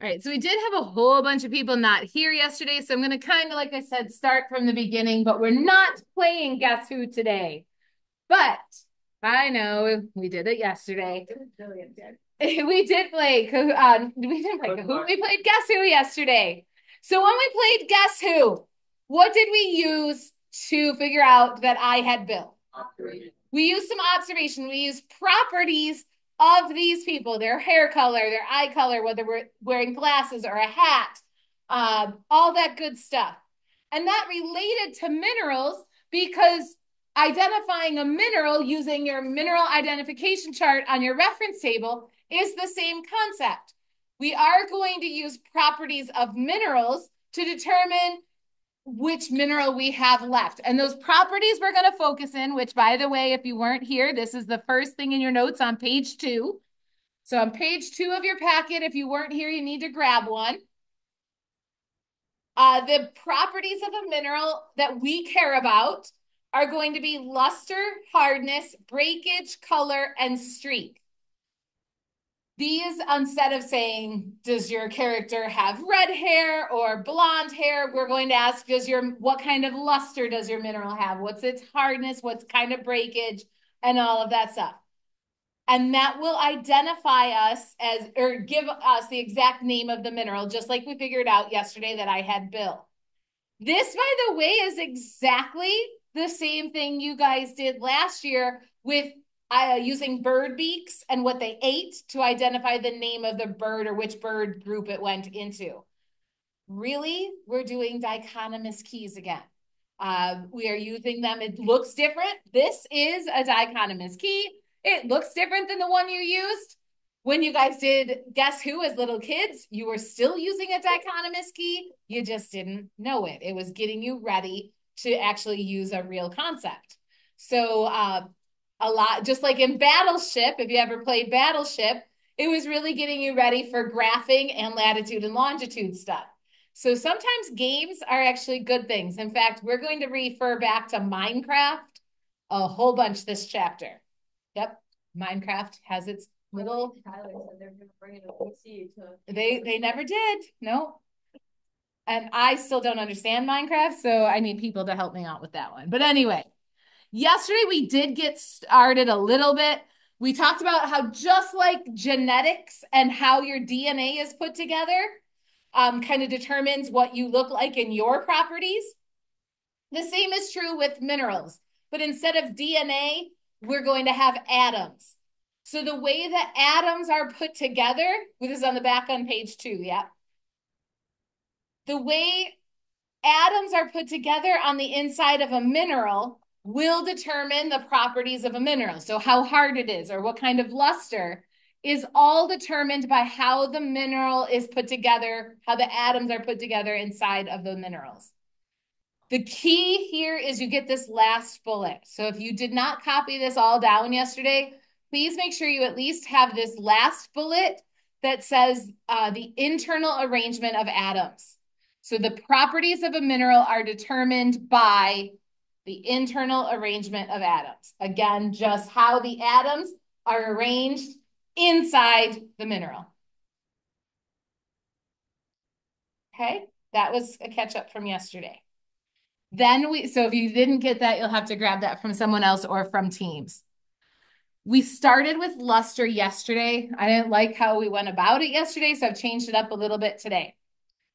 All right, so we did have a whole bunch of people not here yesterday, so I'm going to kind of, like I said, start from the beginning, but we're not playing Guess Who today. But I know we did it yesterday. we did play, uh, we didn't play Who. We played Guess Who yesterday. So when we played Guess Who, what did we use to figure out that I had Bill? We used some observation. We used properties of these people, their hair color, their eye color, whether we're wearing glasses or a hat, uh, all that good stuff. And that related to minerals because identifying a mineral using your mineral identification chart on your reference table is the same concept. We are going to use properties of minerals to determine which mineral we have left. And those properties we're going to focus in, which by the way, if you weren't here, this is the first thing in your notes on page two. So on page two of your packet, if you weren't here, you need to grab one. Uh, the properties of a mineral that we care about are going to be luster, hardness, breakage, color, and streak. These, instead of saying, does your character have red hair or blonde hair, we're going to ask, does your, what kind of luster does your mineral have? What's its hardness? What's kind of breakage and all of that stuff. And that will identify us as, or give us the exact name of the mineral, just like we figured out yesterday that I had Bill. This, by the way, is exactly the same thing you guys did last year with uh, using bird beaks and what they ate to identify the name of the bird or which bird group it went into. Really, we're doing dichotomous keys again. Uh, we are using them. It looks different. This is a dichotomous key. It looks different than the one you used when you guys did Guess Who as little kids. You were still using a dichotomous key. You just didn't know it. It was getting you ready to actually use a real concept. So uh, a lot, just like in Battleship, if you ever played Battleship, it was really getting you ready for graphing and latitude and longitude stuff. So sometimes games are actually good things. In fact, we're going to refer back to Minecraft a whole bunch this chapter. Yep, Minecraft has its little. They they never did. No. And I still don't understand Minecraft, so I need people to help me out with that one. But anyway, Yesterday, we did get started a little bit. We talked about how just like genetics and how your DNA is put together um, kind of determines what you look like in your properties. The same is true with minerals, but instead of DNA, we're going to have atoms. So the way that atoms are put together, this is on the back on page two, yeah. The way atoms are put together on the inside of a mineral will determine the properties of a mineral. So how hard it is or what kind of luster is all determined by how the mineral is put together, how the atoms are put together inside of the minerals. The key here is you get this last bullet. So if you did not copy this all down yesterday, please make sure you at least have this last bullet that says uh, the internal arrangement of atoms. So the properties of a mineral are determined by the internal arrangement of atoms. Again, just how the atoms are arranged inside the mineral. Okay, that was a catch up from yesterday. Then we, so if you didn't get that, you'll have to grab that from someone else or from teams. We started with luster yesterday. I didn't like how we went about it yesterday, so I've changed it up a little bit today.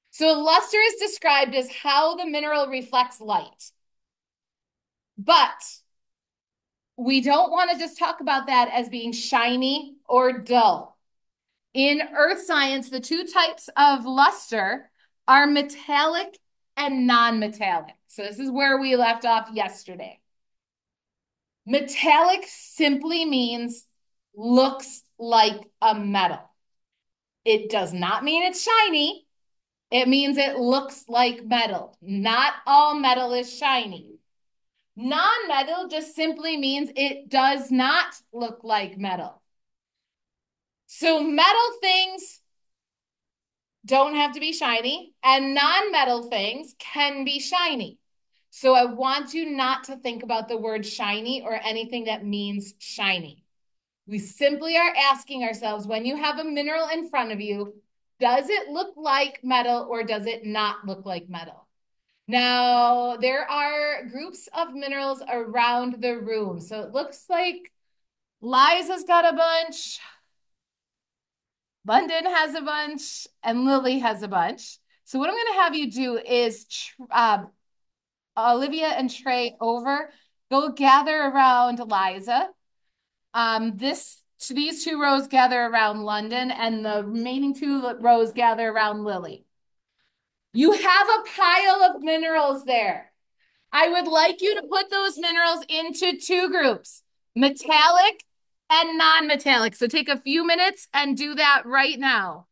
So luster is described as how the mineral reflects light. But we don't want to just talk about that as being shiny or dull. In earth science, the two types of luster are metallic and non-metallic. So this is where we left off yesterday. Metallic simply means looks like a metal. It does not mean it's shiny. It means it looks like metal. Not all metal is shiny. Non-metal just simply means it does not look like metal. So metal things don't have to be shiny and non-metal things can be shiny. So I want you not to think about the word shiny or anything that means shiny. We simply are asking ourselves when you have a mineral in front of you, Does it look like metal or does it not look like metal? Now, there are groups of minerals around the room. So it looks like Liza's got a bunch. London has a bunch and Lily has a bunch. So what I'm going to have you do is uh, Olivia and Trey over, go gather around Liza. Um, this these two rows gather around London and the remaining two rows gather around Lily. You have a pile of minerals there. I would like you to put those minerals into two groups, metallic and non-metallic. So take a few minutes and do that right now.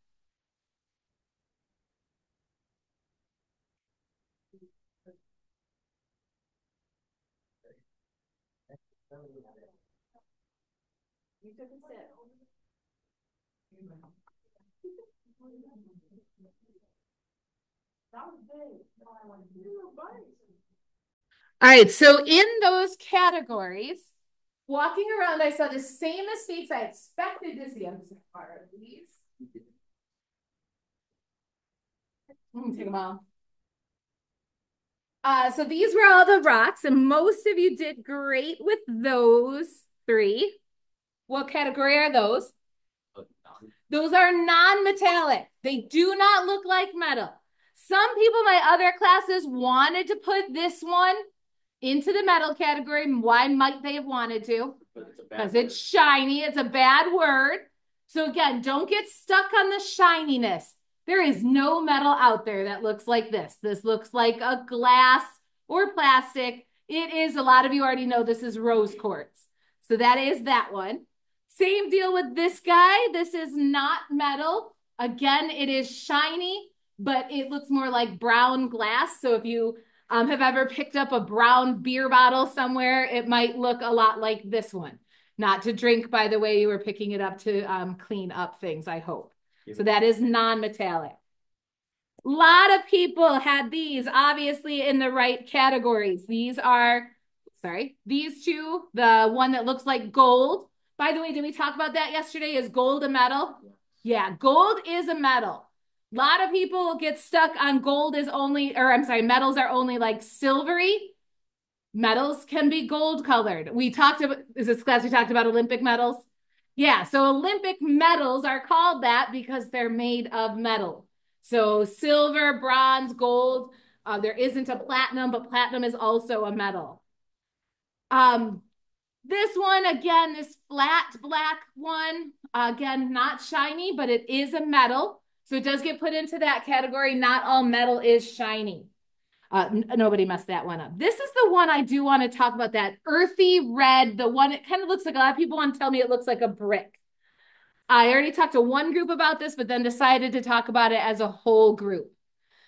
All right, so in those categories, walking around, I saw the same mistakes I expected to see. I'm just going to these. Take them all. Uh, so these were all the rocks, and most of you did great with those three. What category are those? Those are non-metallic. They do not look like metal. Some people in my other classes wanted to put this one into the metal category. Why might they have wanted to? Because it's, it's shiny. It's a bad word. So again, don't get stuck on the shininess. There is no metal out there that looks like this. This looks like a glass or plastic. It is, a lot of you already know this is rose quartz. So that is that one. Same deal with this guy. This is not metal. Again, it is shiny, but it looks more like brown glass. So if you um, have ever picked up a brown beer bottle somewhere, it might look a lot like this one. Not to drink, by the way, you were picking it up to um, clean up things, I hope. So that is non-metallic. A lot of people had these obviously in the right categories. These are, sorry, these two, the one that looks like gold. By the way, did we talk about that yesterday? Is gold a metal? Yeah, gold is a metal. A lot of people get stuck on gold is only, or I'm sorry, metals are only like silvery. Metals can be gold colored. We talked about, is this class we talked about Olympic medals? Yeah, so Olympic medals are called that because they're made of metal. So silver, bronze, gold. Uh, there isn't a platinum, but platinum is also a metal. Um, this one, again, this flat black one, again, not shiny, but it is a metal. So it does get put into that category. Not all metal is shiny. Uh, nobody messed that one up. This is the one I do want to talk about that earthy red, the one it kind of looks like a lot of people want to tell me it looks like a brick. I already talked to one group about this, but then decided to talk about it as a whole group.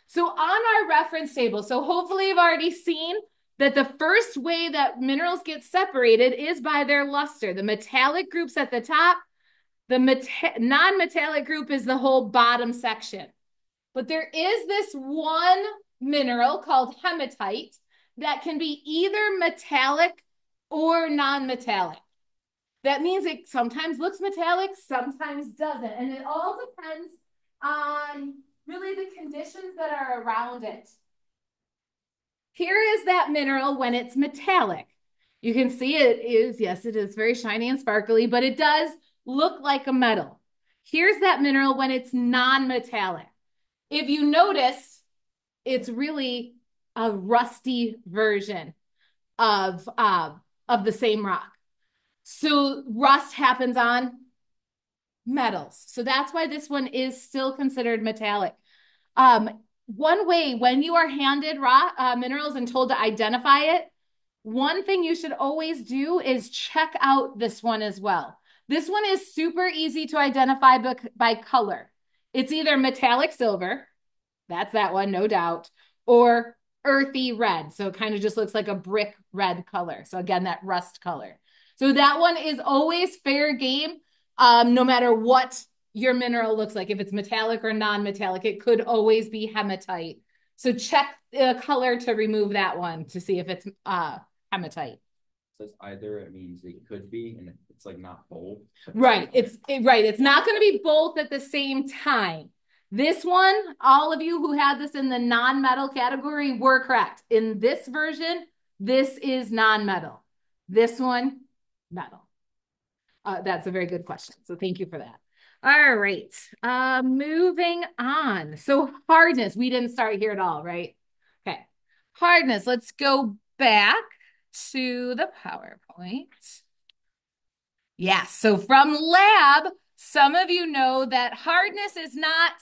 So on our reference table, so hopefully you've already seen that the first way that minerals get separated is by their luster. The metallic groups at the top, the meta- non-metallic group is the whole bottom section. But there is this one mineral called hematite that can be either metallic or non-metallic. That means it sometimes looks metallic, sometimes doesn't. And it all depends on really the conditions that are around it. Here is that mineral when it's metallic. You can see it is, yes, it is very shiny and sparkly, but it does look like a metal. Here's that mineral when it's non-metallic. If you notice, it's really a rusty version of uh, of the same rock. So rust happens on metals. So that's why this one is still considered metallic. Um, one way when you are handed raw uh, minerals and told to identify it, one thing you should always do is check out this one as well. This one is super easy to identify by, color. It's either metallic silver, that's that one, no doubt. Or earthy red. So it kind of just looks like a brick red color. So again, that rust color. So that one is always fair game, um, no matter what your mineral looks like. If it's metallic or non-metallic, it could always be hematite. So check the color to remove that one to see if it's uh, hematite. Says either it means it could be, and it's like not both. Right. It's it, right. It's not going to be both at the same time. This one, all of you who had this in the non-metal category were correct. In this version, this is non-metal. This one, metal. Uh, that's a very good question. So thank you for that. All right. Uh, moving on. So hardness, we didn't start here at all, right? Okay. Hardness. Let's go back to the PowerPoint. Yes. Yeah, so from lab, some of you know that hardness is not,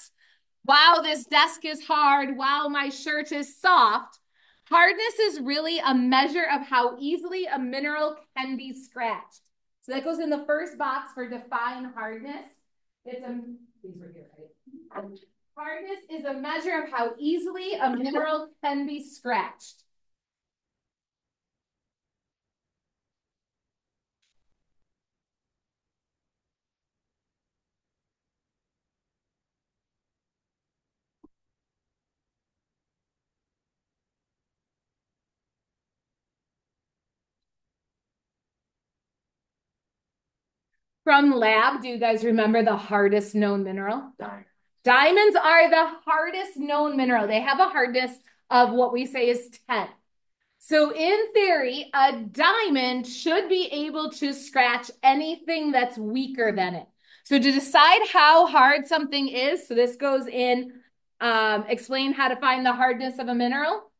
wow, this desk is hard. Wow, my shirt is soft. Hardness is really a measure of how easily a mineral can be scratched. So that goes in the first box for define hardness. It's a, these were here, right? Hardness is a measure of how easily a mineral can be scratched. From lab, do you guys remember the hardest known mineral? Diamond. Diamonds are the hardest known mineral. They have a hardness of what we say is 10. So in theory, a diamond should be able to scratch anything that's weaker than it. So to decide how hard something is, so this goes in, um, explain how to find the hardness of a mineral.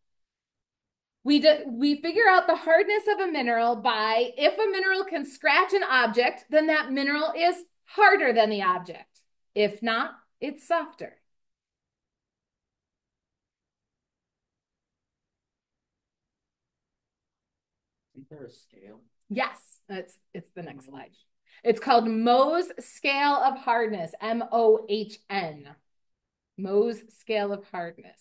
We, do, we figure out the hardness of a mineral by if a mineral can scratch an object, then that mineral is harder than the object. If not, it's softer. Isn't there a scale? Yes, it's it's the next mm-hmm. slide. It's called Mohs scale of hardness, M O H N. Mohs scale of hardness.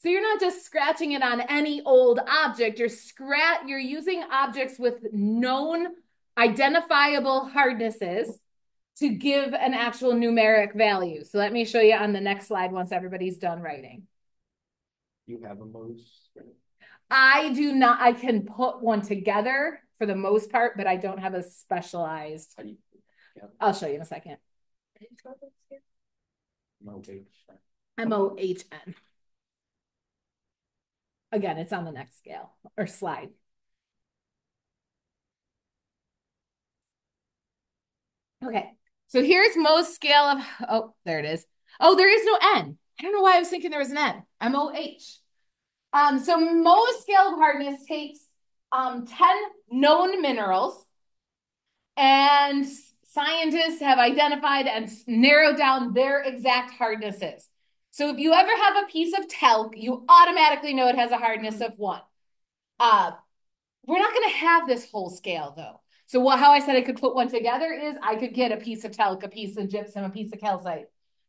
So you're not just scratching it on any old object. You're scratch you're using objects with known identifiable hardnesses to give an actual numeric value. So let me show you on the next slide once everybody's done writing. You have a Mohs. I do not, I can put one together for the most part, but I don't have a specialized. You? Yeah. I'll show you in a second. Mohs. M O H N. Again, it's on the next scale or slide. Okay, so here's Mohs scale of, oh, there it is. Oh, there is no N. I don't know why I was thinking there was an N. M-O-H. Um, so Mohs scale of hardness takes um, 10 known minerals and scientists have identified and narrowed down their exact hardnesses. So if you ever have a piece of talc, you automatically know it has a hardness of one. Uh, we're not going to have this whole scale though. So what, how I said I could put one together is I could get a piece of talc, a piece of gypsum, a piece of calcite.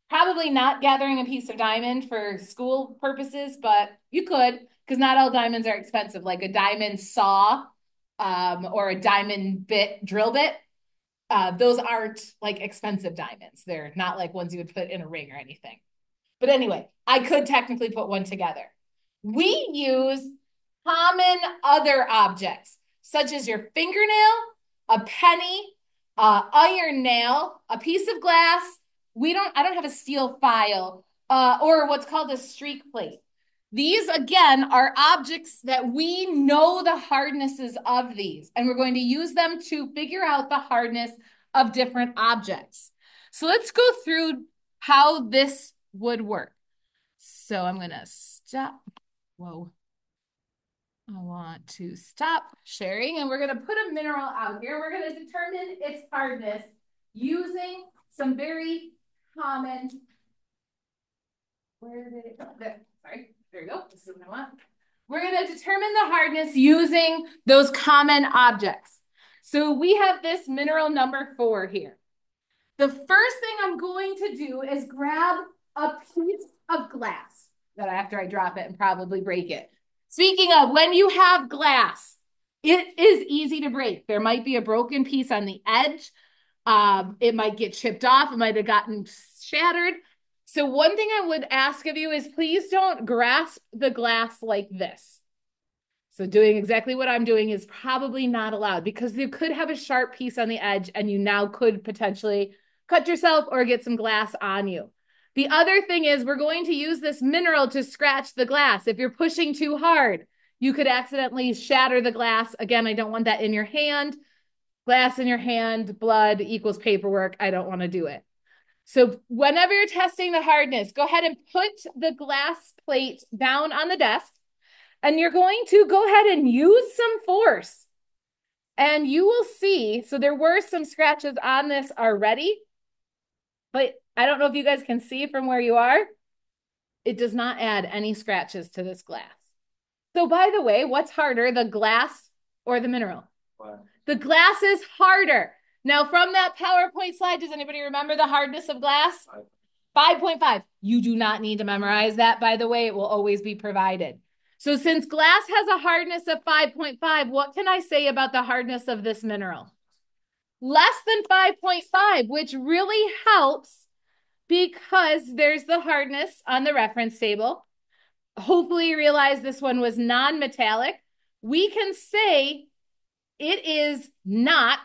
Probably not gathering a piece of diamond for school purposes, but you could because not all diamonds are expensive. Like a diamond saw um, or a diamond bit drill bit, uh, those aren't like expensive diamonds. They're not like ones you would put in a ring or anything. But anyway, I could technically put one together. We use common other objects, such as your fingernail, a penny, uh, iron nail, a piece of glass. We don't, I don't have a steel file, uh, or what's called a streak plate. These, again, are objects that we know the hardnesses of these, and we're going to use them to figure out the hardness of different objects. So let's go through how this would work. So I'm going to stop. Whoa. I want to stop sharing and we're going to put a mineral out here. We're going to determine its hardness using some very common, where did it go? There, sorry, there you go. This is what I want. We're going to determine the hardness using those common objects. So we have this mineral number four here. The first thing I'm going to do is grab a piece of glass that after I drop it and probably break it. Speaking of, when you have glass, it is easy to break. There might be a broken piece on the edge. Um, it might get chipped off. It might have gotten shattered. So one thing I would ask of you is please don't grasp the glass like this. So doing exactly what I'm doing is probably not allowed because you could have a sharp piece on the edge and you now could potentially cut yourself or get some glass on you. The other thing is we're going to use this mineral to scratch the glass. If you're pushing too hard, you could accidentally shatter the glass. Again, I don't want that in your hand. Glass in your hand, blood equals paperwork. I don't want to do it. So whenever you're testing the hardness, go ahead and put the glass plate down on the desk and you're going to go ahead and use some force. And you will see, so there were some scratches on this already, but I don't know if you guys can see from where you are. It does not add any scratches to this glass. So by the way, what's harder, the glass or the mineral? The glass is harder. Now, from that PowerPoint slide, does anybody remember the hardness of glass? 5.5. You do not need to memorize that, by the way. It will always be provided. So since glass has a hardness of 5.5, what can I say about the hardness of this mineral? Less than 5.5, which really helps because there's the hardness on the reference table. Hopefully you realize this one was non-metallic. We can say it is not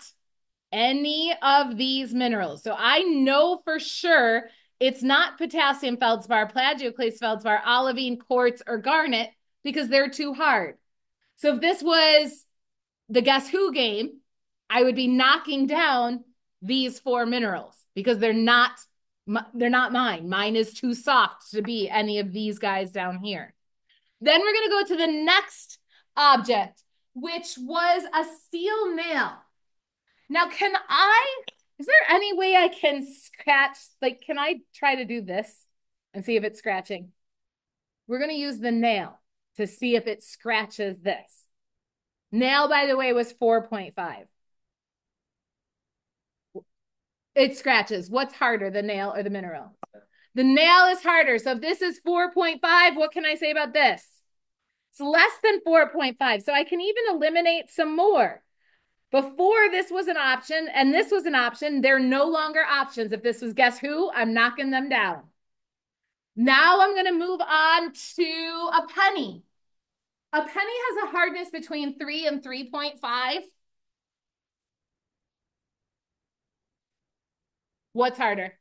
any of these minerals. So I know for sure it's not potassium feldspar, plagioclase feldspar, olivine, quartz, or garnet because they're too hard. So if this was the Guess Who game, I would be knocking down these four minerals because they're not they're not mine. Mine is too soft to be any of these guys down here. Then we're going to go to the next object, which was a steel nail. Now, can I, is there any way I can scratch, like, can I try to do this and see if it's scratching? We're going to use the nail to see if it scratches this. Nail, by the way, was 4.5. It scratches. What's harder, the nail or the mineral? The nail is harder. So if this is 4.5, what can I say about this? It's less than 4.5. So I can even eliminate some more. Before this was an option and this was an option, they're no longer options. If this was guess who, I'm knocking them down. Now I'm going to move on to a penny. A penny has a hardness between 3 and 3.5. What's harder?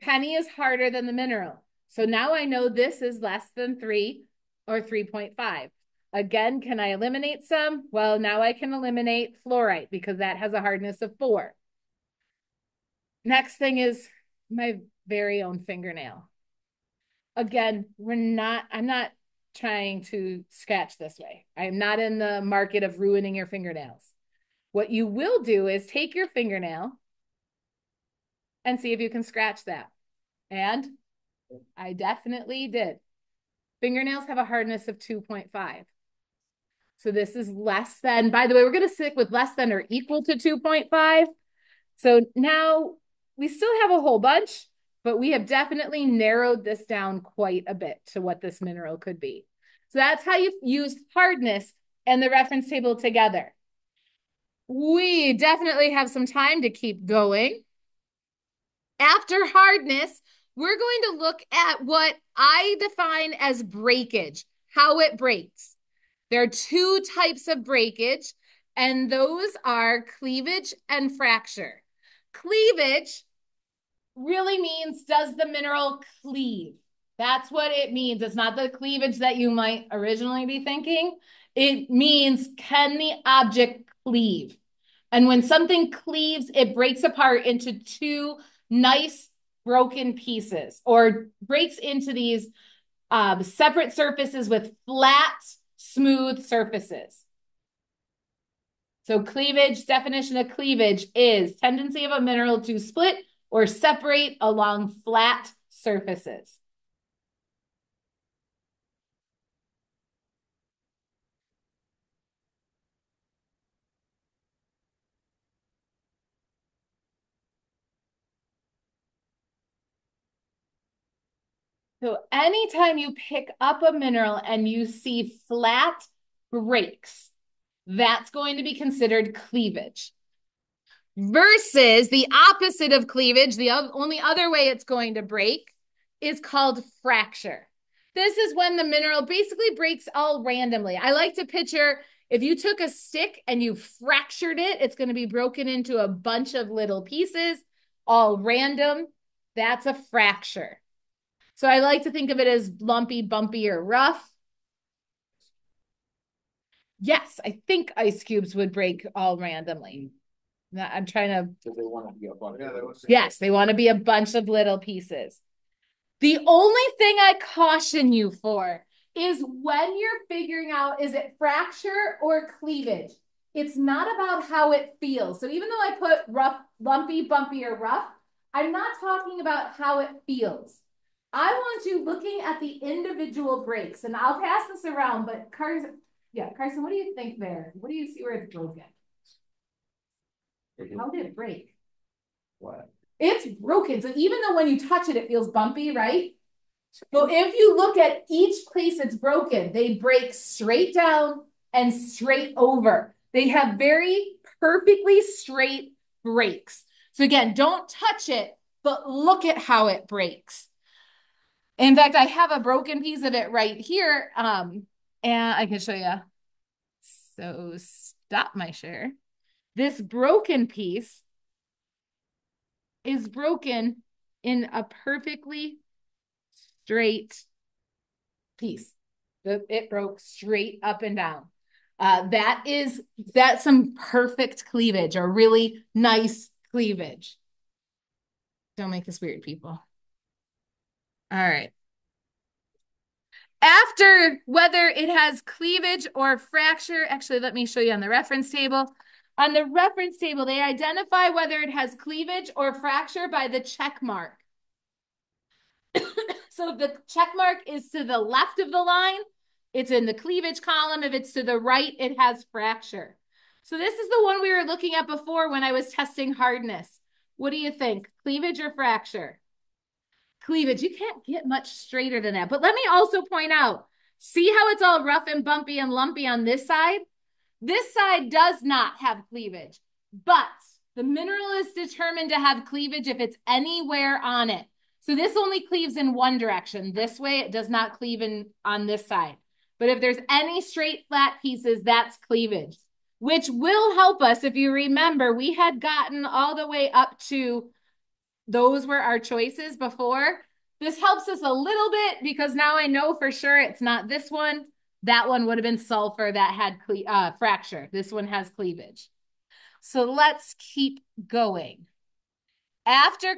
Penny is harder than the mineral. So now I know this is less than 3 or 3.5. Again, can I eliminate some? Well, now I can eliminate fluorite because that has a hardness of 4. Next thing is my very own fingernail. Again, we're not, I'm not trying to scratch this way. I'm not in the market of ruining your fingernails. What you will do is take your fingernail and see if you can scratch that. And I definitely did. Fingernails have a hardness of 2.5. So this is less than, by the way, we're going to stick with less than or equal to 2.5. So now we still have a whole bunch, but we have definitely narrowed this down quite a bit to what this mineral could be. So that's how you use hardness and the reference table together. We definitely have some time to keep going. After hardness, we're going to look at what I define as breakage, how it breaks. There are two types of breakage, and those are cleavage and fracture. Cleavage really means does the mineral cleave? That's what it means. It's not the cleavage that you might originally be thinking. It means can the object cleave? And when something cleaves, it breaks apart into two nice broken pieces or breaks into these um, separate surfaces with flat, smooth surfaces. So cleavage, definition of cleavage is tendency of a mineral to split or separate along flat surfaces. So anytime you pick up a mineral and you see flat breaks, that's going to be considered cleavage. Versus the opposite of cleavage, the only other way it's going to break is called fracture. This is when the mineral basically breaks all randomly. I like to picture if you took a stick and you fractured it, it's going to be broken into a bunch of little pieces, all random. That's a fracture. So I like to think of it as lumpy, bumpy, or rough. Yes, I think ice cubes would break all randomly. Mm. I'm trying to. They wanna be a bunch. Yeah, that was- Yes, they want to be a bunch of little pieces. The only thing I caution you for is when you're figuring out is it fracture or cleavage? It's not about how it feels. So even though I put rough, lumpy, bumpy, or rough, I'm not talking about how it feels. I want you looking at the individual breaks, and I'll pass this around, but Carson, yeah, Carson, what do you think there? What do you see where it's broken? How did it break? What? It's broken. So even though when you touch it, it feels bumpy, right? So if you look at each place it's broken, they break straight down and straight over. They have very perfectly straight breaks. So again, don't touch it, but look at how it breaks. In fact, I have a broken piece of it right here. Um, and I can show you. So stop my share. This broken piece is broken in a perfectly straight piece. It broke straight up and down. Uh, that is that's some perfect cleavage or really nice cleavage. Don't make this weird, people. All right. After whether it has cleavage or fracture, actually, let me show you on the reference table. On the reference table, they identify whether it has cleavage or fracture by the check mark. so if the check mark is to the left of the line, it's in the cleavage column. If it's to the right, it has fracture. So this is the one we were looking at before when I was testing hardness. What do you think? Cleavage or fracture? Cleavage. You can't get much straighter than that. But let me also point out, see how it's all rough and bumpy and lumpy on this side? This side does not have cleavage, but the mineral is determined to have cleavage if it's anywhere on it. So this only cleaves in one direction. This way, it does not cleave in on this side. But if there's any straight flat pieces, that's cleavage, which will help us. If you remember, we had gotten all the way up to those were our choices before. This helps us a little bit because now I know for sure it's not this one. That one would have been sulfur that had cle- uh, fracture. This one has cleavage. So let's keep going. After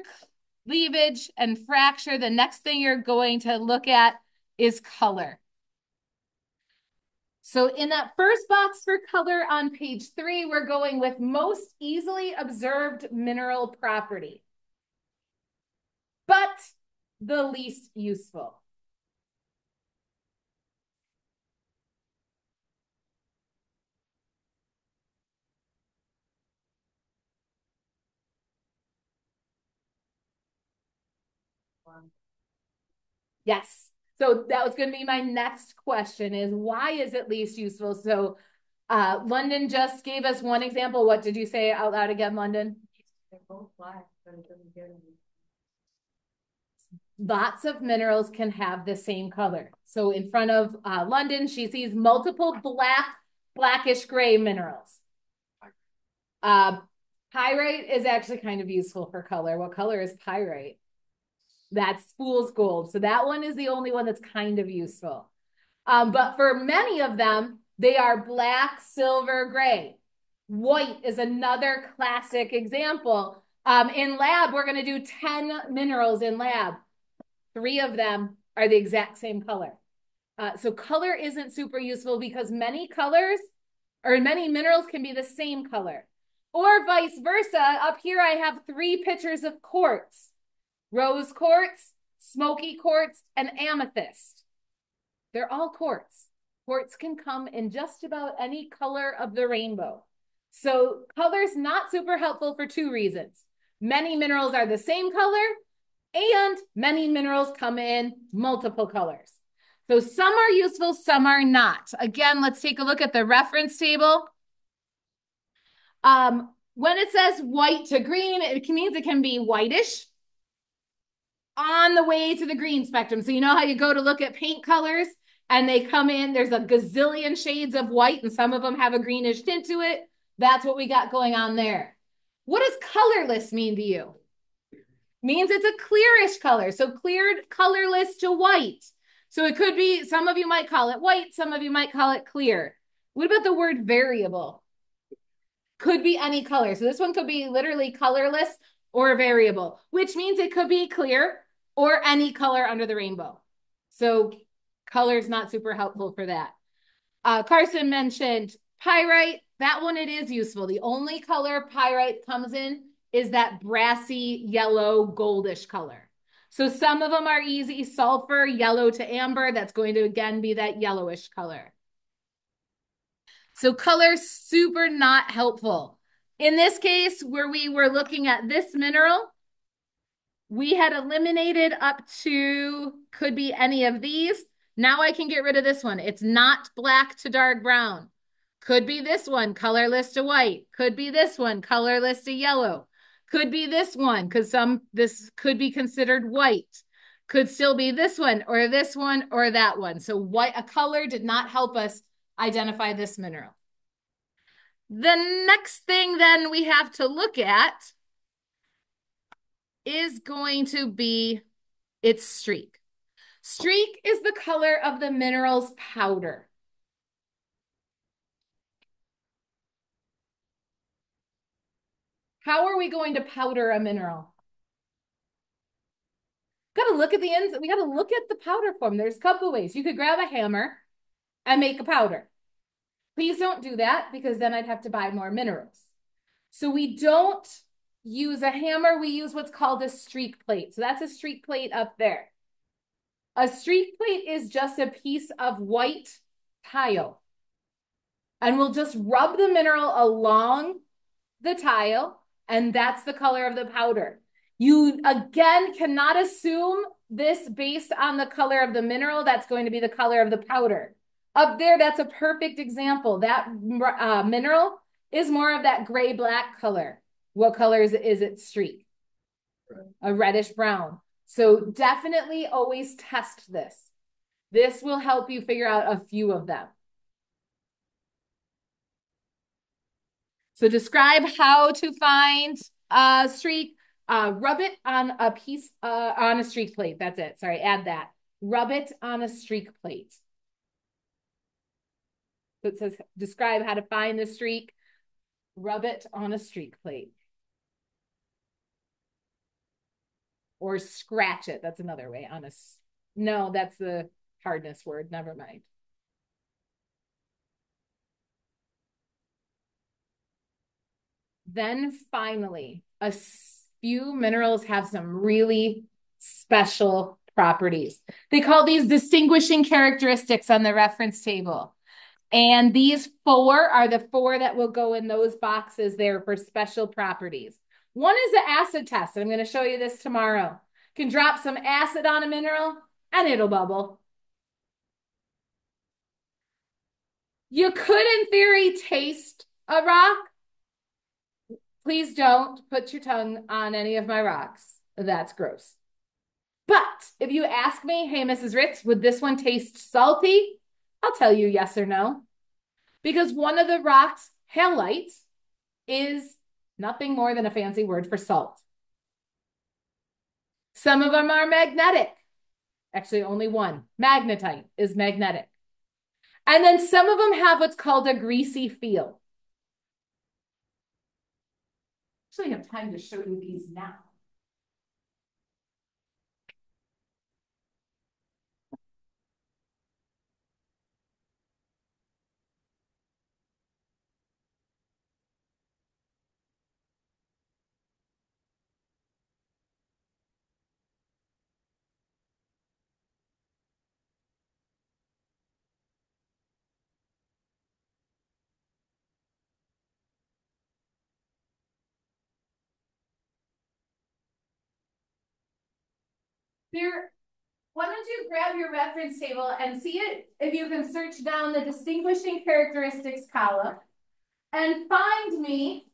cleavage and fracture, the next thing you're going to look at is color. So in that first box for color on page three, we're going with most easily observed mineral property, but the least useful. Yes. So that was going to be my next question is why is it least useful? So uh, London just gave us one example. What did you say out loud again, London? They're both but it doesn't get any. Lots of minerals can have the same color. So in front of uh, London, she sees multiple black, blackish gray minerals. Uh, pyrite is actually kind of useful for color. What color is pyrite? That's fool's gold. So that one is the only one that's kind of useful. Um, but for many of them, they are black, silver, gray. White is another classic example. Um, in lab, we're going to do 10 minerals in lab. Three of them are the exact same color. Uh, so color isn't super useful because many colors or many minerals can be the same color. Or vice versa. Up here, I have three pictures of quartz rose quartz, smoky quartz, and amethyst. They're all quartz. Quartz can come in just about any color of the rainbow. So color's not super helpful for two reasons. Many minerals are the same color and many minerals come in multiple colors. So some are useful, some are not. Again, let's take a look at the reference table. Um, when it says white to green, it means it can be whitish on the way to the green spectrum. So you know how you go to look at paint colors and they come in, there's a gazillion shades of white and some of them have a greenish tint to it. That's what we got going on there. What does colorless mean to you? Means it's a clearish color. So cleared colorless to white. So it could be, some of you might call it white, some of you might call it clear. What about the word variable? Could be any color. So this one could be literally colorless or variable, which means it could be clear or any color under the rainbow. So color is not super helpful for that. Uh, Carson mentioned pyrite. That one, it is useful. The only color pyrite comes in is that brassy yellow goldish color. So some of them are easy sulfur, yellow to amber. That's going to again be that yellowish color. So color super not helpful. In this case, where we were looking at this mineral, we had eliminated up to, could be any of these. Now I can get rid of this one. It's not black to dark brown. Could be this one, colorless to white. Could be this one, colorless to yellow. Could be this one, because some, this could be considered white. Could still be this one or this one or that one. So white, a color did not help us identify this mineral. The next thing then we have to look at is going to be its streak. Streak is the color of the mineral's powder. How are we going to powder a mineral? Got to look at the ends. We got to look at the powder form. There's a couple ways. You could grab a hammer and make a powder. Please don't do that because then I'd have to buy more minerals. So we don't use a hammer. We use what's called a streak plate. So that's a streak plate up there. A streak plate is just a piece of white tile. And we'll just rub the mineral along the tile, and that's the color of the powder. You, again, cannot assume this based on the color of the mineral. That's going to be the color of the powder. Up there, that's a perfect example. That uh, mineral is more of that gray-black color. What color is is it streak? A reddish brown. So definitely always test this. This will help you figure out a few of them. So describe how to find a streak. Uh, rub it on a piece, uh, on a streak plate. That's it. Sorry, add that. Rub it on a streak plate. So it says, describe how to find the streak. Rub it on a streak plate. or scratch it. That's another way on a, no, that's the hardness word. Never mind. Then finally, a few minerals have some really special properties. They call these distinguishing characteristics on the reference table. And these four are the four that will go in those boxes there for special properties. One is the acid test. I'm going to show you this tomorrow. Can drop some acid on a mineral and it'll bubble. You could, in theory, taste a rock. Please don't put your tongue on any of my rocks. That's gross. But if you ask me, hey, Mrs. Ritz, would this one taste salty? I'll tell you yes or no. Because one of the rocks, halite, is Nothing more than a fancy word for salt. Some of them are magnetic. Actually, only one. Magnetite is magnetic. And then some of them have what's called a greasy feel. Actually, have time to show you these now. There, why don't you grab your reference table and see it if you can search down the distinguishing characteristics column and find me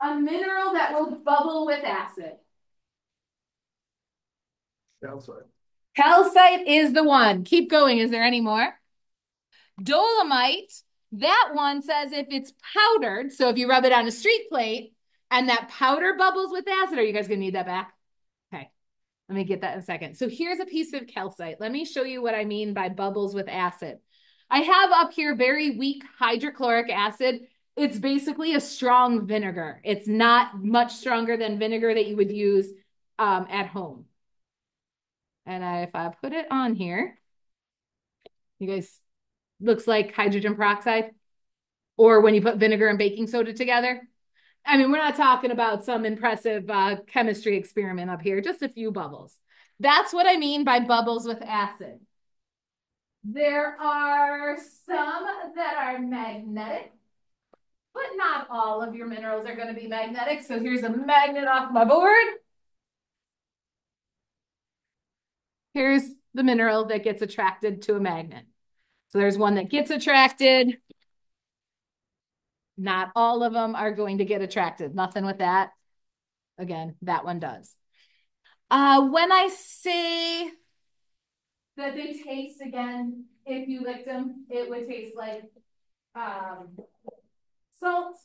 a mineral that will bubble with acid. Calcite. Calcite is the one. Keep going. Is there any more? Dolomite, that one says if it's powdered, so if you rub it on a streak plate and that powder bubbles with acid, are you guys going to need that back? Let me get that in a second. So here's a piece of calcite. Let me show you what I mean by bubbles with acid. I have up here very weak hydrochloric acid. It's basically a strong vinegar. It's not much stronger than vinegar that you would use um, at home. And I, if I put it on here, you guys, looks like hydrogen peroxide. Or when you put vinegar and baking soda together. I mean, we're not talking about some impressive uh, chemistry experiment up here, just a few bubbles. That's what I mean by bubbles with acid. There are some that are magnetic, but not all of your minerals are going to be magnetic. So here's a magnet off my board. Here's the mineral that gets attracted to a magnet. So there's one that gets attracted. Not all of them are going to get attracted. Nothing with that. Again, that one does. Uh, when I say that they taste again, if you licked them, it would taste like um, salt.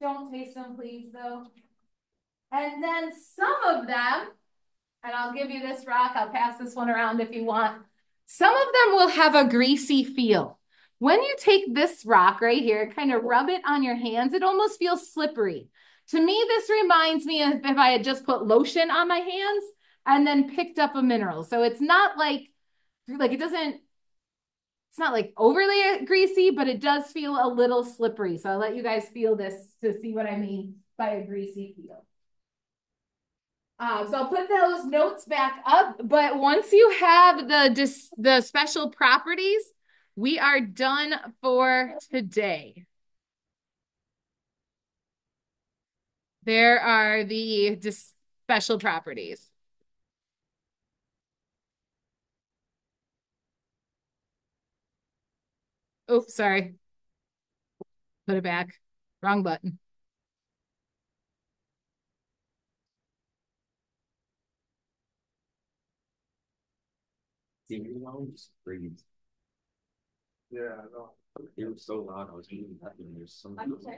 Don't taste them, please, though. And then some of them, and I'll give you this rock, I'll pass this one around if you want. Some of them will have a greasy feel. When you take this rock right here, kind of rub it on your hands, it almost feels slippery. To me, this reminds me of if I had just put lotion on my hands and then picked up a mineral. So it's not like, like it doesn't, it's not like overly greasy, but it does feel a little slippery. So I'll let you guys feel this to see what I mean by a greasy feel. Uh, so I'll put those notes back up, but once you have the dis the special properties, we are done for today. There are the special properties. Oh, sorry. Put it back. Wrong button. Breathe. Yeah, I know. It was so loud, I was eating that and there's some. I'm sorry?